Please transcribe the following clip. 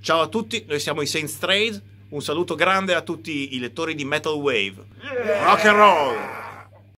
Ciao a tutti, noi siamo i Saints Trade. Un saluto grande a tutti i lettori di Metal Wave. Rock and roll!